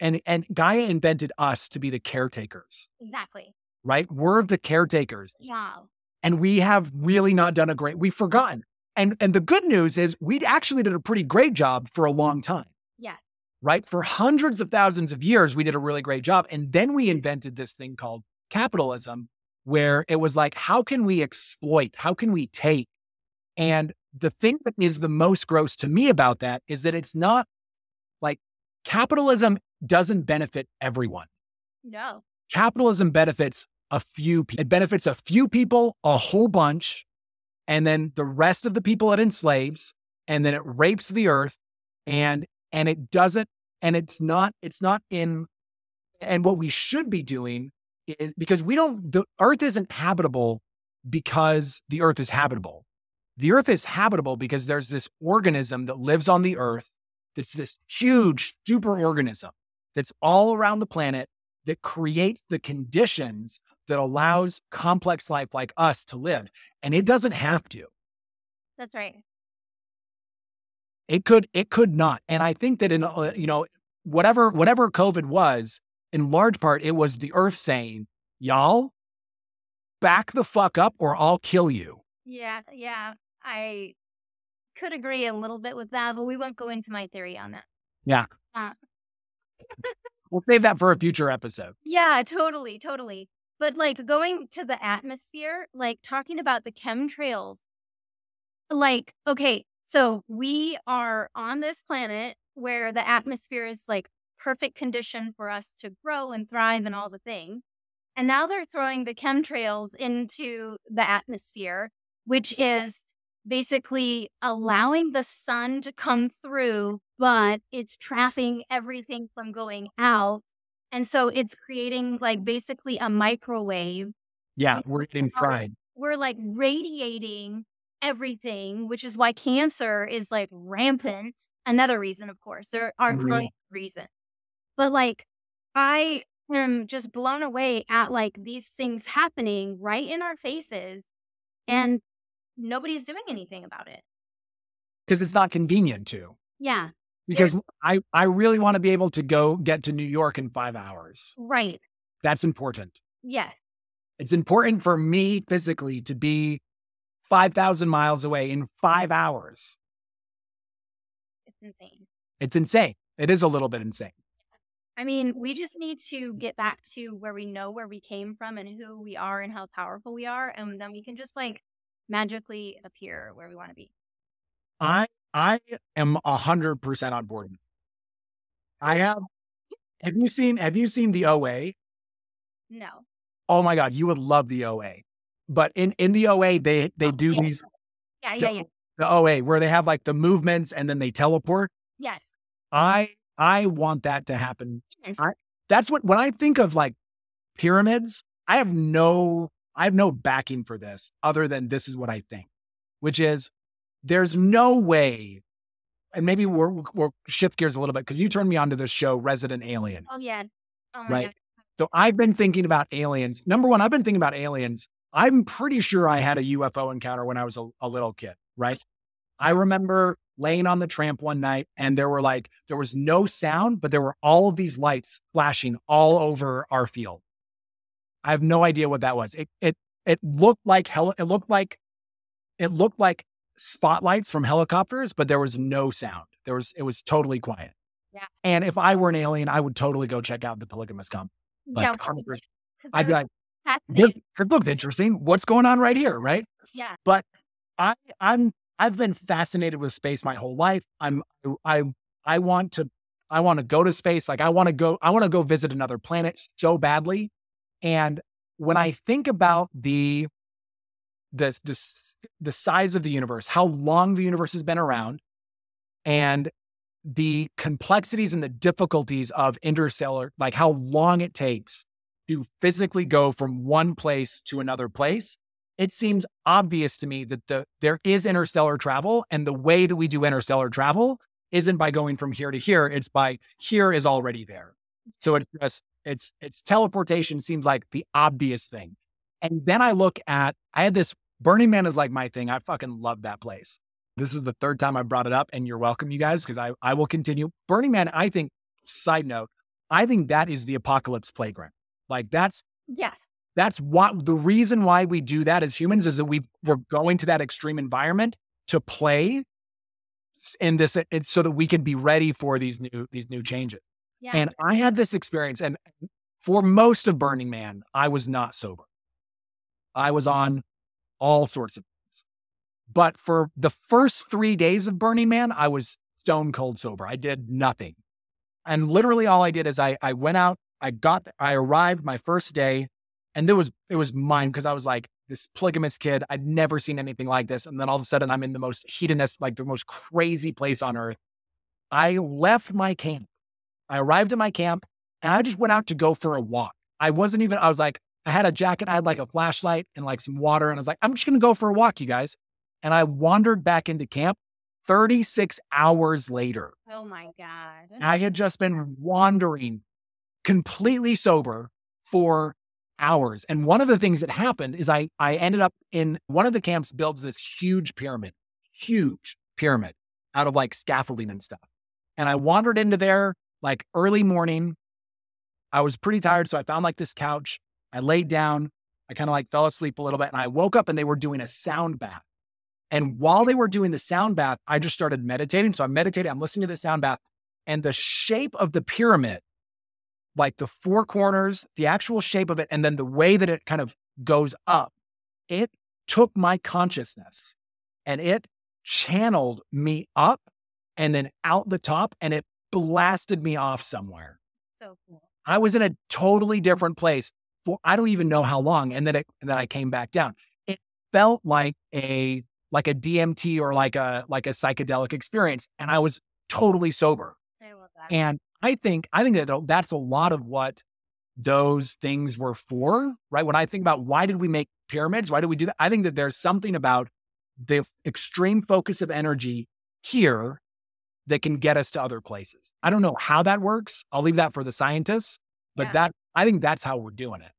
and and Gaia invented us to be the caretakers, Exactly. right? We're the caretakers. Wow. And we have really not done a great, we've forgotten. And and the good news is we actually did a pretty great job for a long time Yeah. right? For hundreds of thousands of years, we did a really great job. And then we invented this thing called capitalism, where it was like, how can we exploit? How can we take? And the thing that is the most gross to me about that is that it's not like capitalism doesn't benefit everyone. No. Capitalism benefits a few people. It benefits a few people, a whole bunch, and then the rest of the people it enslaves, and then it rapes the earth and and it doesn't and it's not it's not in and what we should be doing is because we don't the earth isn't habitable because the earth is habitable the earth is habitable because there's this organism that lives on the earth that's this huge super organism that's all around the planet that creates the conditions that allows complex life like us to live. And it doesn't have to. That's right. It could it could not. And I think that in uh, you know whatever whatever COVID was, in large part it was the earth saying, "Y'all back the fuck up or I'll kill you." Yeah, yeah. I could agree a little bit with that, but we won't go into my theory on that. Yeah. Uh, We'll save that for a future episode. yeah, totally, totally. But like going to the atmosphere, like talking about the chemtrails, like, okay, so we are on this planet where the atmosphere is like perfect condition for us to grow and thrive and all the things. And now they're throwing the chemtrails into the atmosphere, which is basically mm-hmm. allowing the sun to come through, but it's trapping everything from going out. And so it's creating like basically a microwave. Yeah, we're getting fried. We're like radiating everything, which is why cancer is like rampant. Another reason, of course, there are mm-hmm. brilliant reasons. But like, I am just blown away at like these things happening right in our faces, mm-hmm. and nobody's doing anything about it. Because it's not convenient to. Yeah, Because I, I really want to be able to go get to New York in five hours. right. That's important. Yes. It's important for me physically to be 5,000 miles away in five hours. It's insane. It's insane. It is a little bit insane. I mean, we just need to get back to where we know where we came from and who we are and how powerful we are. And then we can just like magically appear where we want to be. I I am a hundred percent on board. I have have you seen have you seen the OA? No. Oh my god, you would love the OA. But in in the OA, they they Oh, do yeah. these Yeah, yeah, yeah. the OA where they have like the movements and then they teleport. Yes. I I want that to happen. Yes. I that's what when I think of like pyramids, I have no I have no backing for this other than this is what I think, which is there's no way, and maybe we're, we'll shift gears a little bit because you turned me on to this show, Resident Alien. Oh, yeah. Oh, Right. God. So I've been thinking about aliens. Number one, I've been thinking about aliens. I'm pretty sure I had a UFO encounter when I was a, a little kid, right? I remember laying on the tramp one night and there were like, there was no sound, but there were all of these lights flashing all over our field. I have no idea what that was. It, it, it looked like hell. It looked like, it looked like spotlights from helicopters, but there was no sound. There was, it was totally quiet. Yeah. And if I were an alien, I would totally go check out the polygamous comp. Like, yeah. I'd be like, this, this looks interesting. What's going on right here? Right. Yeah. But I, I'm, I've been fascinated with space my whole life. I'm, I, I want to, I want to go to space. Like I want to go, I want to go visit another planet so badly. And when I think about the, the, the, the size of the universe, how long the universe has been around, and the complexities and the difficulties of interstellar, like how long it takes to physically go from one place to another place, it seems obvious to me that the there is interstellar travel, and the way that we do interstellar travel isn't by going from here to here; it's by here is already there. So it's just it's it's teleportation seems like the obvious thing, and then I look at I had this Burning Man is like my thing. I fucking love that place. This is the third time I brought it up, and you're welcome, you guys, because I I will continue. Burning Man, I think. Side note, I think that is the apocalypse playground. Like that's Yes. that's what the reason why we do that as humans is that we we're going to that extreme environment to play in this it's so that we can be ready for these new these new changes. And I had this experience and for most of Burning Man, I was not sober. I was on all sorts of things. But for the first 3 days of Burning Man, I was stone cold sober. I did nothing. And literally all I did is I I went out, I got I arrived my first day and there was it was mine because I was like this polygamous kid. I'd never seen anything like this. And then all of a sudden I'm in the most hedonist, like the most crazy place on earth. I left my camp. I arrived at my camp and I just went out to go for a walk. I wasn't even, I was like, I had a jacket, I had like a flashlight and like some water. And I was like, I'm just gonna go for a walk, you guys. And I wandered back into camp 36 hours later. oh my God. I had just been wandering completely sober for hours. And one of the things that happened is I I ended up in one of the camps builds this huge pyramid, huge pyramid out of like scaffolding and stuff. And I wandered into there like early morning. I was pretty tired, so I found like this couch. I laid down. I kind of like fell asleep a little bit, and I woke up and they were doing a sound bath. And while they were doing the sound bath, I just started meditating. So I'm meditating. I'm listening to the sound bath, and the shape of the pyramid like the four corners, the actual shape of it, and then the way that it kind of goes up, it took my consciousness and it channeled me up and then out the top and it blasted me off somewhere. So cool. I was in a totally different place for I don't even know how long. And then it, and then I came back down. It felt like a like a DMT or like a like a psychedelic experience. And I was totally sober. I love that. And I think I think that that's a lot of what those things were for, right? When I think about why did we make pyramids? Why did we do that? I think that there's something about the extreme focus of energy here that can get us to other places. I don't know how that works. I'll leave that for the scientists, but Yeah. that I think that's how we're doing it.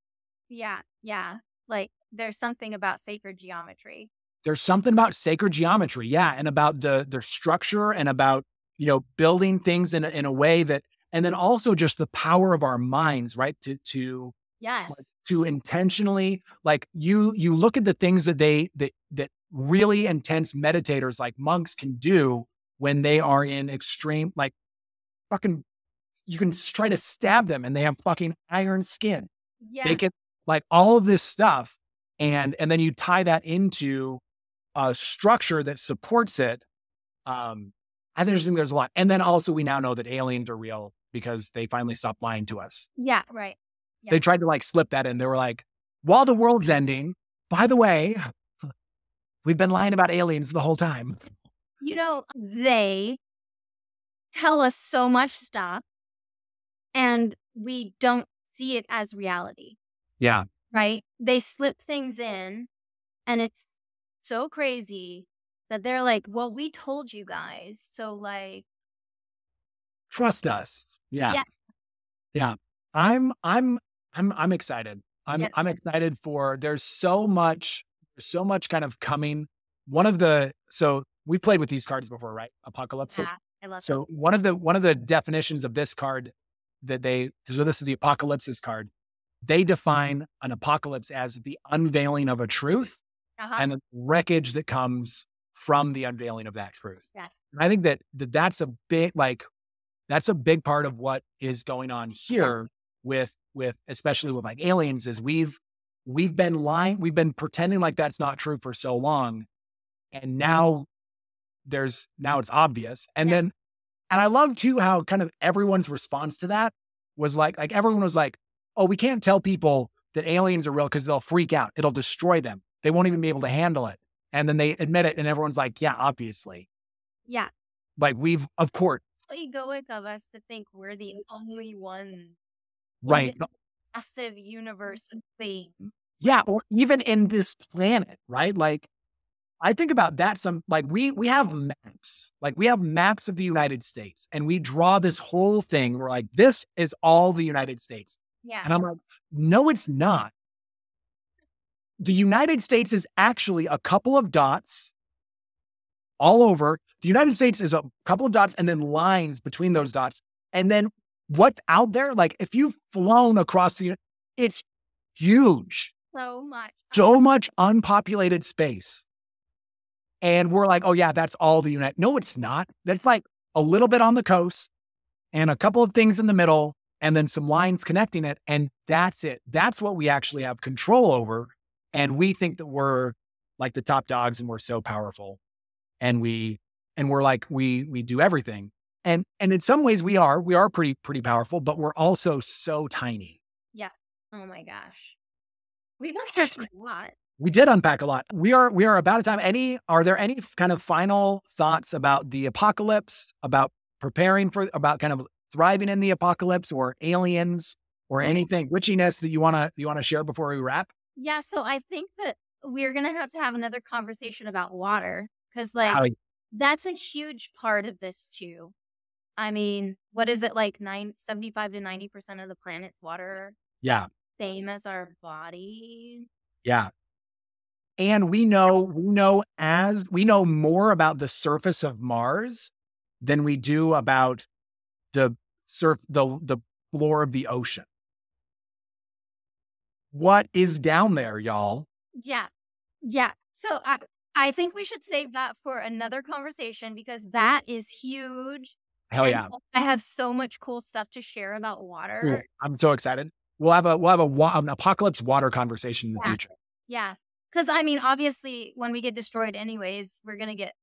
yeah, yeah. Like there's something about sacred geometry. There's something about sacred geometry, yeah, and about the the structure and about you know building things in a, in a way that, and then also just the power of our minds, right? To to Yes. like, to intentionally like you you look at the things that they that that really intense meditators like monks can do when they are in extreme like fucking you can try to stab them and they have fucking iron skin yeah. they can like all of this stuff and and then you tie that into a structure that supports it um i think there's, there's a lot and then also we now know that aliens are real because they finally stopped lying to us yeah. Right. Yeah. they tried to like slip that in. They were like, while the world's ending, by the way, we've been lying about aliens the whole time. You know, they tell us so much stuff and we don't see it as reality, Yeah. right? They slip things in and it's so crazy that they're like, well, we told you guys. So, like, Trust us. Yeah. Yeah. Yeah. I'm I'm I'm I'm excited. I'm. I'm excited for there's so much there's so much kind of coming. One of the so we played with these cards before, right? Apocalypse. yeah, I love So one of the one of the definitions of this card that they so this is the apocalypses card. They define an apocalypse as the unveiling of a truth. Uh-huh. and the wreckage that comes from the unveiling of that truth. Yes. And I think that, that that's a big like that's a big part of what is going on here with with especially with like aliens is we've we've been lying we've been pretending like that's not true for so long and now there's now mm. it's obvious. And Yeah. then and I love too how kind of everyone's response to that was like like everyone was like oh we can't tell people that aliens are real because they'll freak out. It'll destroy them. They won't even be able to handle it. And then they admit it and everyone's like yeah obviously. Yeah. like we've of course Egoic of us to think we're the only one right. massive universe. Of things. yeah or even in this planet right? Like i think about that some like we we have maps like we have maps of the united states and we draw this whole thing we're like this is all the united states Yeah. and i'm like no it's not the united states is actually a couple of dots all over the united states is a couple of dots and then lines between those dots and then what out there like if you've flown across the it's huge so much. so much unpopulated space. And we're like, oh, yeah, that's all the United. No, it's not. That's like a little bit on the coast and a couple of things in the middle and then some lines connecting it. And that's it. That's what we actually have control over. And we think that we're like the top dogs and we're so powerful. And we, and we're like, we, we do everything. And, and in some ways we are, we are pretty, pretty powerful, but we're also so tiny. Yeah. Oh my gosh. We've unpacked a lot. We did unpack a lot. We are we are about a time. Any are there any kind of final thoughts about the apocalypse, about preparing for about kind of thriving in the apocalypse or aliens or anything witchiness that you wanna you wanna share before we wrap? Yeah. So I think that we're going to have to have another conversation about water because, like, How- that's a huge part of this too. I mean, what is it like? Nine, 75 to 90% of the planet's water, Yeah. same as our body. Yeah. And we know, we know as we know more about the surface of Mars than we do about the surf, the, the floor of the ocean. What is down there, y'all? Yeah. Yeah. So I, I think we should save that for another conversation because that is huge. Hell yeah. I have so much cool stuff to share about water. I'm so excited. We'll have a we'll have a an apocalypse water conversation in the Yeah. future. Yeah. Because I mean, obviously, when we get destroyed, anyways, we're going to get,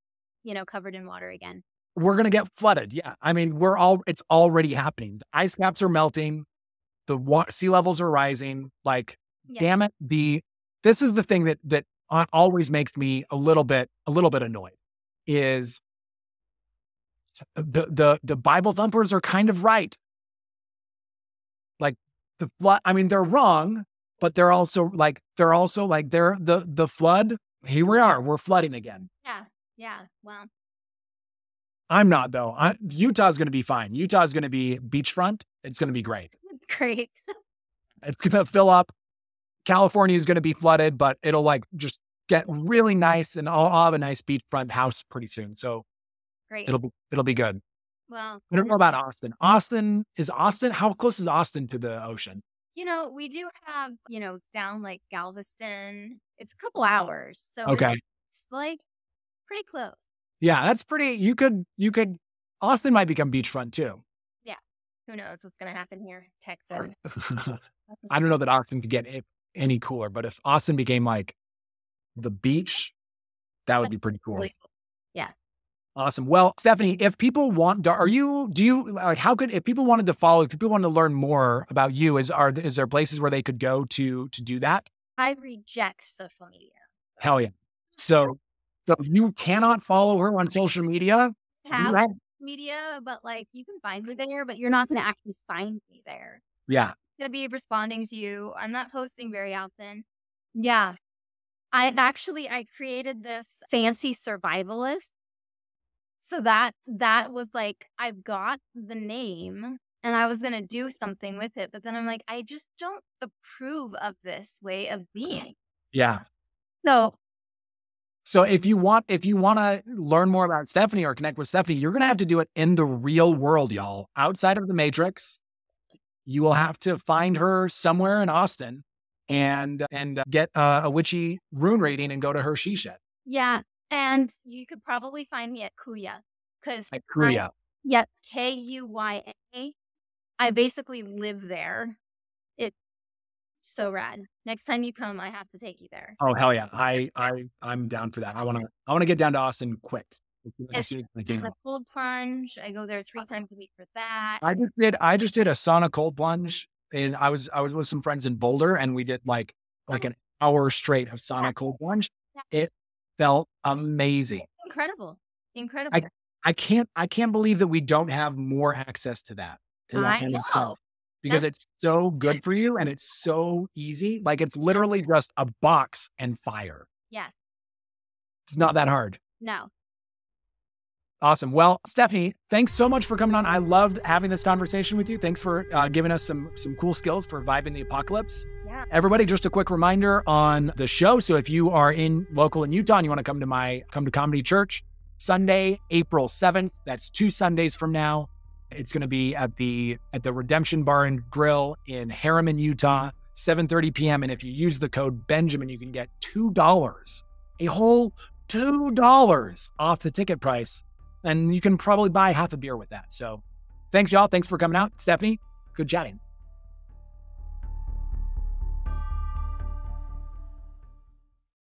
you know, covered in water again. We're gonna get flooded. Yeah, I mean, we're all it's already happening. The ice caps are melting, the wa- sea levels are rising. Like, Yeah. damn it, the this is the thing that that always makes me a little bit a little bit annoyed is the the the Bible thumpers are kind of right. Like the flood. I mean, they're wrong, but they're also like they're also like they're the the flood. Here we are. We're flooding again. Yeah. Yeah. Well, I'm not though. I, Utah's going to be fine. Utah's going to be beachfront. It's going to be great. it's great. It's going to fill up. California is going to be flooded, but it'll like just get really nice, and I'll, I'll have a nice beachfront house pretty soon. So great. it'll be it'll be good. well, I don't know about Austin. Austin is Austin. How close is Austin to the ocean? You know, we do have, you know, it's down like Galveston. It's a couple hours. So Okay. it's like pretty close. Yeah, that's pretty. You could you could. Austin might become beachfront too. Yeah. Who knows what's going to happen here, Texas. I don't know that Austin could get any cooler, but if Austin became like the beach, that would be pretty cool. Awesome. Well, Stephani, if people want, are you, do you, like, how could, if people wanted to follow, if people wanted to learn more about you, is, are, is there places where they could go to, to do that? I reject social media. Hell yeah. So, so you cannot follow her on social media. Have have- media, but like you can find me there, but you're not going to actually find me there. yeah. going to be responding to you. I'm not posting very often. Yeah. I actually I created this fancy survivalist. So that that was like I've got the name and I was going to do something with it, but then I'm like I just don't approve of this way of being. Yeah. So, So if you want, if you want to learn more about Stephani or connect with Stephani, you're going to have to do it in the real world, y'all. Outside of the matrix, you will have to find her somewhere in Austin and and uh, get uh, a witchy rune reading and go to her she shed yeah, and you could probably find me at Kuya cuz at Kuya. Yeah, K U Y A. I basically live there. It's so rad. Next time you come, I have to take you there. Oh hell yeah, I I I'm down for that. I want to I want to get down to Austin quick. As soon as I cold plunge. I go there three times a week for that. I just did I just did a sauna cold plunge and I was I was with some friends in Boulder and we did like like oh. an hour straight of sauna cold plunge. It felt amazing. Incredible. Incredible. I can't I can't believe that we don't have more access to that. To that I kind of know. stuff. Because it's so good for you and it's so easy. Like it's literally just a box and fire. Yes. It's not that hard. No. Awesome. Well, Stephani, thanks so much for coming on. I loved having this conversation with you. Thanks for uh, giving us some some cool skills for vibing the apocalypse. Yeah. Everybody, just a quick reminder on the show. So if you are in local in Utah and you want to come to my come to Comedy Church, Sunday, April 7th, that's two Sundays from now. It's going to be at the at the Redemption Bar and Grill in Herriman, Utah, 7:30 p.m. And if you use the code Benjamin, you can get $2, a whole $2 off the ticket price. And you can probably buy half a beer with that. So thanks, y'all. Thanks for coming out. Stephani, good chatting.